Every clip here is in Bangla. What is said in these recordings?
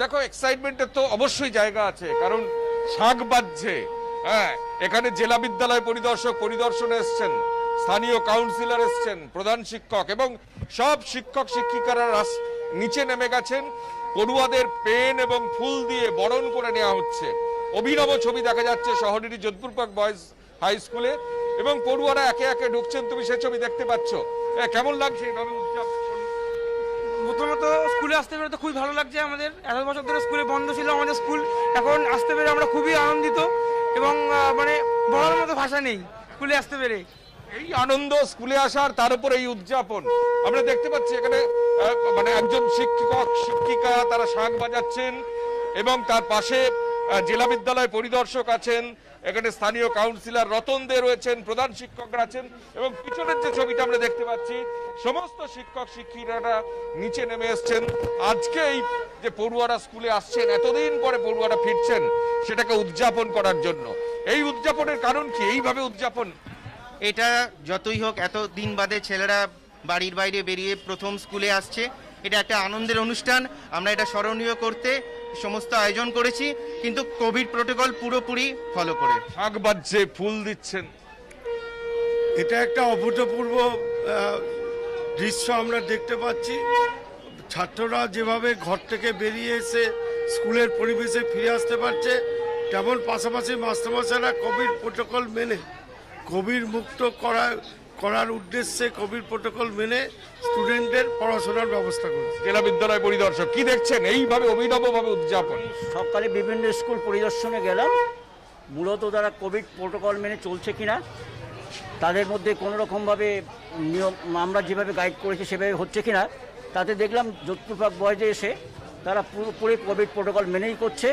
দেখো এক্সাইটমেন্টের তো অবশ্যই জায়গা আছে, কারণ শাক বাজছে। হ্যাঁ এখানে জেলা বিদ্যালয় পরিদর্শক পরিদর্শনে এসছেন, স্থানীয় কাউন্সিলর এসছেন, প্রধান শিক্ষক, এবং সব শিক্ষক, শিক্ষিকারা নিচে নেমে গেছেন। পড়ুয়াদের পেন এবং ফুল দিয়ে বরণ করে নেওয়া হচ্ছে। অভিনব ছবি দেখা যাচ্ছে শহরেরই যোধপুর পার্ক বয়েজ হাই স্কুলে, এবং পড়ুয়ারা একে একে ঢুকছেন। তুমি সে ছবি দেখতে পাচ্ছ। কেমন লাগছে এইভাবে উদযাপন প্রথমত স্কুলে আসতে পেরে তো খুবই ভালো লাগছে। আমাদের এত বছর ধরে স্কুলে বন্ধ ছিল আমাদের স্কুল। এখন আসতে পেরে আমরা খুবই আনন্দিত এবং মানে বলার মতো ভাষা নেই স্কুলে আসতে পেরে। এই আনন্দ স্কুলে আসার, তার উপর এই উদযাপন। আমরা দেখতে পাচ্ছি এখানে মানে একজন শিক্ষক, শিক্ষিকা, তারা শাঁখ বাজাচ্ছেন এবং তার পাশে জেলা বিদ্যালয় পরিদর্শক আছেন, এখানে স্থানীয় কাউন্সিলর রতন দে রয়েছেন, প্রধান শিক্ষকরা আছেন এবং পিছনের যে ছবিটা আমরা দেখতে পাচ্ছি, সমস্ত শিক্ষক শিক্ষিকারা নিচে নেমে এসছেন। আজকে এই যে পড়ুয়ারা স্কুলে আসছেন, এতদিন পরে পড়ুয়ারা ফিরছেন, সেটাকে উদযাপন করার জন্য। এই উদযাপনের কারণ কি? এইভাবে উদযাপন? এটা যতই হোক, এত দিন বাদে ছেলেরা বাড়ির বাইরে বেরিয়ে প্রথম স্কুলে আসছে। এটা একটা আনন্দের অনুষ্ঠান। আমরা এটা স্মরণীয় করতে সমস্ত আয়োজন করেছি কিন্তু কোভিড প্রোটোকল পুরোপুরি ফলো করে। শাক বাজছে ফুল দিচ্ছেন। এটা একটা অভূতপূর্ব দৃশ্য আমরা দেখতে পাচ্ছি। ছাত্ররা যেভাবে ঘর থেকে বেরিয়ে এসে স্কুলের পরিবেশে ফিরে আসতে পারছে তেমন পাশাপাশি মাস্টারমশাইরা কোভিড প্রোটোকল মেনে কোভিড মুক্ত করা করার উদ্দেশ্যে কোভিড প্রোটোকল মেনে স্টুডেন্টদের পড়াশোনার ব্যবস্থা করেছে। জেলা বিদ্যালয় পরিদর্শক কি দেখছেন? এইভাবে অভিনব ভাবে উদযাপন। সকালে বিভিন্ন স্কুল পরিদর্শনে গেলাম। মূলত তারা কোভিড প্রোটোকল মেনে চলছে কিনা তাদের মধ্যে কোনো রকমভাবে নিয়ম আমরা যেভাবে গাইড করেছি সেভাবে হচ্ছে কিনা তাতে দেখলাম যোধপুর পাক বয়েজে এসে তারা পুরোপুরি কোভিড প্রোটোকল মেনেই করছে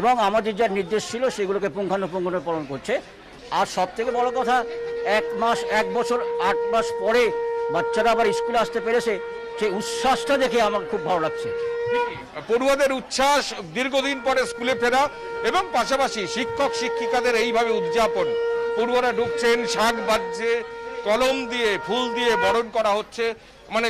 এবং আমাদের যা নির্দেশ ছিল সেগুলোকে পুঙ্খানুপুঙ্খানু পালন করছে। আর সব থেকে বড় কথা এক মাস, এক বছর, আট মাস পরে বাচ্চারা আবার স্কুলে আসতে পেরেছে। সেই উচ্ছ্বাসটা দেখে আমার খুব ভালো লাগছে। পড়ুয়াদের উচ্ছ্বাস দীর্ঘদিন পরে স্কুলে ফেরা এবং পাশাপাশি শিক্ষক, শিক্ষিকাদের এইভাবে উদযাপন। পড়ুয়ারা ঢুকছেন, শাক বাজছে কলম দিয়ে, ফুল দিয়ে বরণ করা হচ্ছে। মানে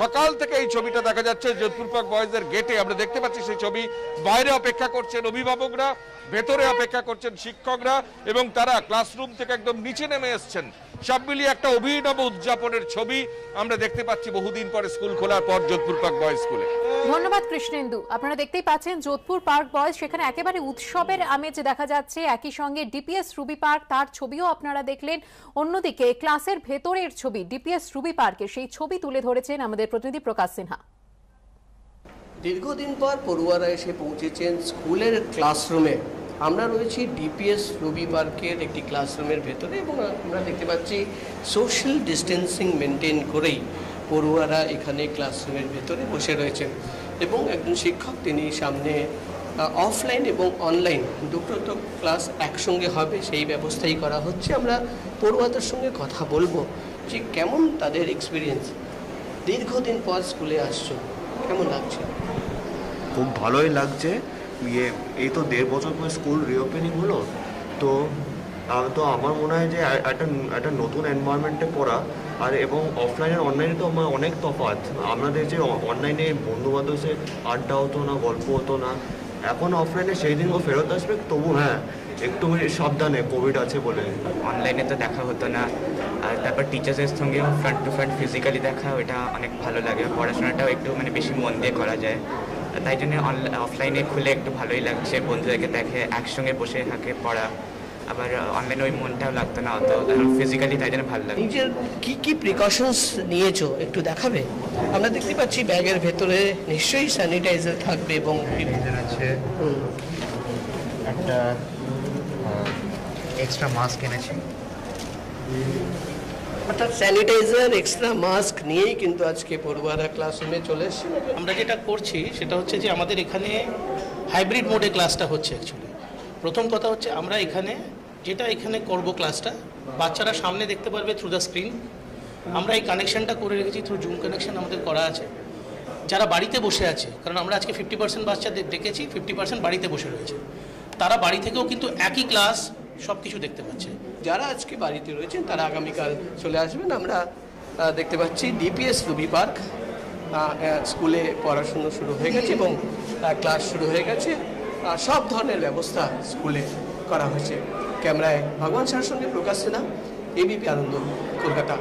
সকাল থেকে এই ছবিটা দেখা যাচ্ছে যোধপুর পার্ক বয়েজের গেটে আমরা দেখতে পাচ্ছি সেই ছবি। বাইরে অপেক্ষা করছেন অভিভাবকরা, ভেতরে অপেক্ষা করছেন শিক্ষকরা এবং তারা ক্লাসরুম থেকে একদম নিচে নেমে এসছেন। সব মিলিয়ে একটা অভিনব উদযাপনের ছবি আমরা দেখতে পাচ্ছি বহুদিন পরে স্কুল খোলার পর যোধপুর পার্ক বয়েজ স্কুলে। ধন্যবাদ কৃষ্ণেন্দু। আপনারা দেখতেই পাচ্ছেন যোধপুর পার্ক বয়েজ সেখানে একেবারে উৎসবের আমেজ দেখা যাচ্ছে। একই সঙ্গে ডিপিএস রুবি পার্ক তার ছবিও আপনারা দেখলেন। অন্যদিকে ক্লাসের ভেতরের ছবি ডিপিএস রুবি পার্কে সেই ছবি তুলে ধরেছেন আমাদের প্রতিনিধি প্রকাশ সিনহা। দীর্ঘদিন পর পড়ুয়ারা এসে পৌঁছেছেন স্কুলের ক্লাসরুমে। আমরা রয়েছি ডিপিএস রবি পার্কের একটি ক্লাসরুমের ভেতরে এবং আমরা দেখতে পাচ্ছি সোশ্যাল ডিস্টেন্সিং মেনটেন করেই পড়ুয়ারা এখানে ক্লাসরুমের ভেতরে বসে রয়েছেন এবং একজন শিক্ষক তিনি সামনে অফলাইন এবং অনলাইন দুটো তো ক্লাস একসঙ্গে হবে, সেই ব্যবস্থাই করা হচ্ছে। আমরা পড়ুয়াদের সঙ্গে কথা বলব যে কেমন তাদের এক্সপিরিয়েন্স দীর্ঘদিন পর স্কুলে আসছো, কেমন লাগছে? খুব ভালোই লাগছে। ইয়ে এই তো দেড় বছর পর স্কুল রিওপেনিং হলো, তো তো আমার মনে হয় যে একটা একটা নতুন এনভায়রনমেন্টে পড়া, আর এবং অফলাইন আর অনলাইনে তো আমার অনেক তফাৎ। আমাদের যে অনলাইনে বন্ধু বান্ধবের আড্ডা হতো না, গল্প হতো না, এখন অফলাইনে সেই দিনও ফেরত আসবে, তবু হ্যাঁ একটু সাবধানে কোভিড আছে বলে। অনলাইনে তো দেখা হতো না, আর তারপর টিচার্সের সঙ্গেও ফ্রন্ট টু ফ্রন্ট ফিজিক্যালি দেখা ওটা অনেক ভালো লাগে, পড়াশোনাটাও একটু মানে বেশি মন দিয়ে করা যায়। তাই জন্য অফলাইনে খুলে একটু ভালোই লাগছে। বন্ধুদেরকে দেখে একসঙ্গে বসে থাকে পড়া। আবার অনলাইনে ওই মনটাও লাগতো না অত। ফিজিক্যালি তাই জন্য ভালো লাগে নিজের কী কী প্রিকশনস নিয়েছো? একটু দেখাবে? আমরা দেখতে পাচ্ছি ব্যাগের ভেতরে নিশ্চয়ই স্যানিটাইজার থাকবে এবং আছে। একটা এক্সট্রা মাস্ক এনেছি। অর্থাৎ স্যানিটাইজার এক্সট্রা মাস্ক নিয়েই কিন্তু আজকে পড়ুয়ারা ক্লাসরুমে চলে এসেছে। আমরা যেটা করছি, সেটা হচ্ছে যে আমাদের এখানে হাইব্রিড মোডে ক্লাসটা হচ্ছে অ্যাকচুয়ালি প্রথম কথা হচ্ছে আমরা এখানে, যেটা এখানে করব ক্লাসটা বাচ্চারা সামনে দেখতে পারবে থ্রু দ্য স্ক্রিন আমরা এই কানেকশনটা করে রেখেছি থ্রু জুম কানেকশান আমাদের করা আছে। যারা বাড়িতে বসে আছে, কারণ আমরা আজকে ফিফটি পার্সেন্ট বাচ্চাদের দেখেছি ফিফটি পার্সেন্ট বাড়িতে বসে রয়েছে। তারা বাড়ি থেকেও কিন্তু একই ক্লাস সব কিছু দেখতে পাচ্ছে। যারা আজকে বাড়িতে রয়েছেন, তারা আগামীকাল চলে আসবেন। আমরা দেখতে পাচ্ছি ডিপিএস রুবি পার্ক। স্কুলে পড়াশুনো শুরু হয়ে গেছে এবং ক্লাস শুরু হয়ে গেছে। সব ধরনের ব্যবস্থা স্কুলে করা হয়েছে। ক্যামেরায় ভগবান স্যারের সঙ্গে প্রকাশ সিনহা এবিপি আনন্দ, কলকাতা।